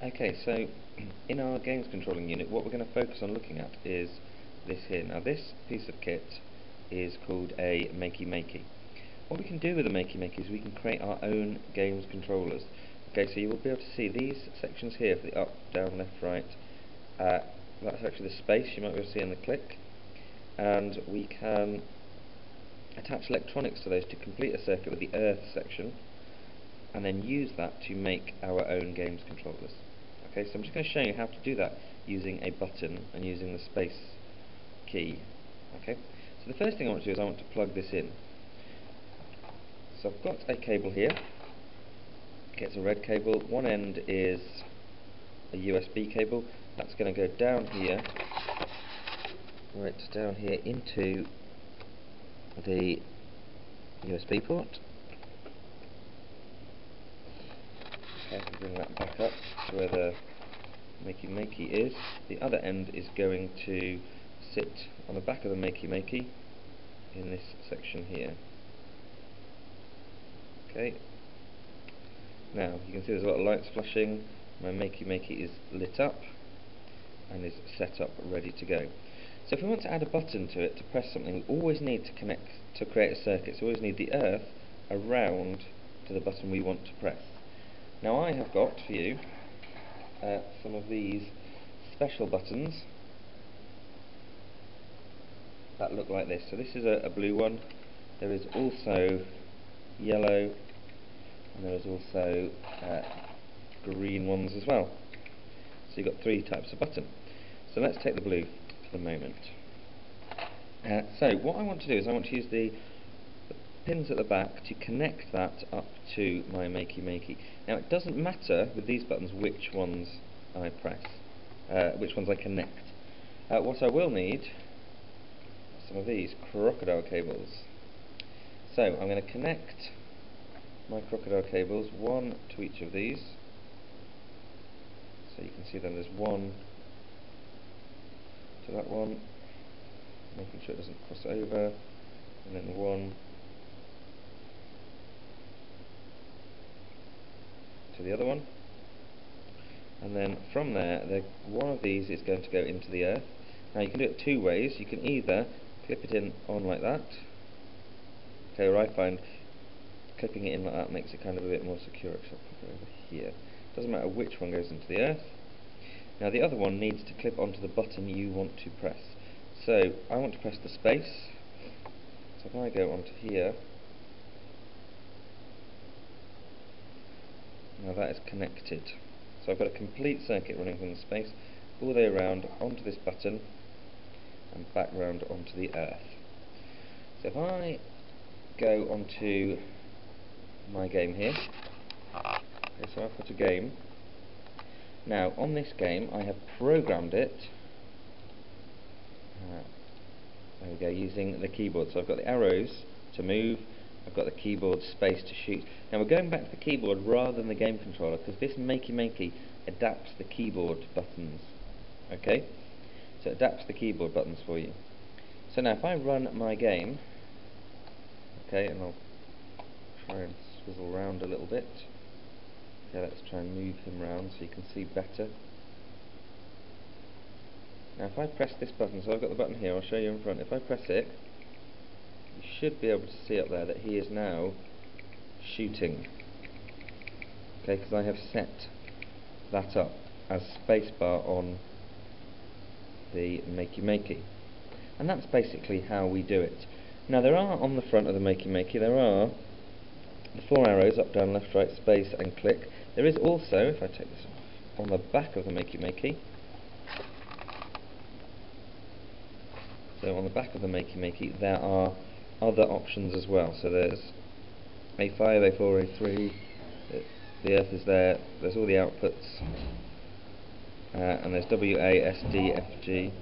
Okay, so in our games controlling unit what we're going to focus on looking at is this here. Now this piece of kit is called a Makey Makey. What we can do with the Makey Makey is we can create our own games controllers. Okay, so you will be able to see these sections here for the up, down, left, right. Uh, that's actually the space you might be able to see in the click. And we can attach electronics to those to complete a circuit with the earth section and then use that to make our own games controllers. Okay, so I'm just going to show you how to do that using a button and using the space key. Okay, so the first thing I want to do is I want to plug this in. So I've got a cable here. Okay, it's a red cable. One end is a USB cable. That's going to go down here, right down here into the USB port. Okay, bring that back up where the Makey Makey is. The other end is going to sit on the back of the Makey Makey in this section here. Okay. Now, you can see there's a lot of lights flashing. My Makey Makey is lit up and is set up ready to go. So if we want to add a button to it to press something, we always need to connect to create a circuit. So we always need the earth around to the button we want to press. Now I have got for you uh, some of these special buttons that look like this. So this is a, a blue one. There is also yellow and there is also uh, green ones as well. So you've got three types of button. So let's take the blue for the moment. Uh, so what I want to do is I want to use the pins at the back to connect that up to my Makey Makey. Now it doesn't matter with these buttons which ones I press, uh, which ones I connect. Uh, what I will need are some of these crocodile cables. So I'm going to connect my crocodile cables, one to each of these. So you can see then there's one to that one, making sure it doesn't cross over, and then one to the other one. And then from there the, one of these is going to go into the earth. Now you can do it two ways. You can either clip it in on like that. Okay or I find clipping it in like that makes it kind of a bit more secure except over here. Doesn't matter which one goes into the earth. Now the other one needs to clip onto the button you want to press. So I want to press the space. So if I go onto here Now that is connected. So I've got a complete circuit running from the space all the way around onto this button and back round onto the earth. So if I go onto my game here, okay, so I've got a game. Now on this game I have programmed it uh, there we go, using the keyboard. So I've got the arrows to move, I've got the keyboard space to shoot. Now we're going back to the keyboard rather than the game controller because this Makey Makey adapts the keyboard buttons. Okay? So it adapts the keyboard buttons for you. So now if I run my game, okay, and I'll try and swizzle around a little bit. Okay, let's try and move him around so you can see better. Now if I press this button, so I've got the button here, I'll show you in front. If I press it, you should be able to see up there that he is now shooting. Okay because I have set that up as spacebar on the Makey Makey. And that's basically how we do it. Now there are on the front of the Makey Makey there are the four arrows up down left right space and click. There is also if I take this off on the back of the Makey Makey so on the back of the Makey Makey there are other options as well. So there's A5, A4, A3, the earth is there, there's all the outputs, uh, and there's WA, SD, FG,